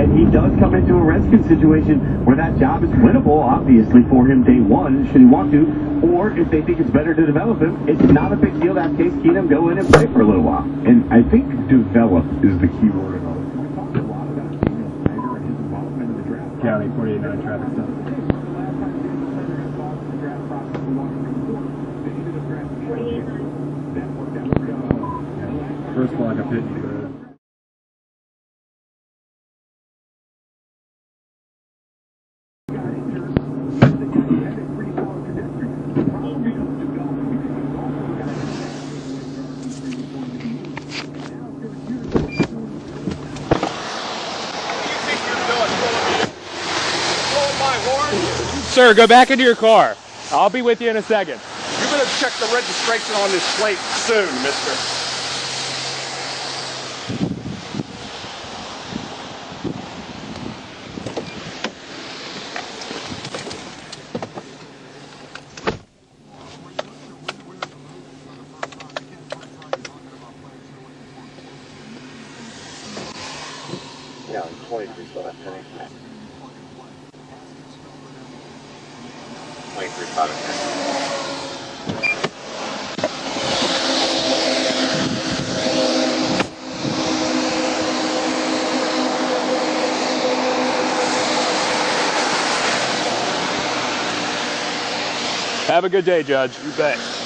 and he does come into a rescue situation where that job is winnable, obviously, for him day one, should he want to, or if they think it's better to develop him, it's not a big deal to have Case Keenum go in and play for a little while. And I think develop is the key word in all this. We talked a lot about Daniel Snyder and his involvement in the draft. County 48 traffic stop. First block up hit Sir, go back into your car. I'll be with you in a second. You better check the registration on this plate soon, mister. Yeah, I'm 23, so that's 25. Have a good day, Judge. You bet.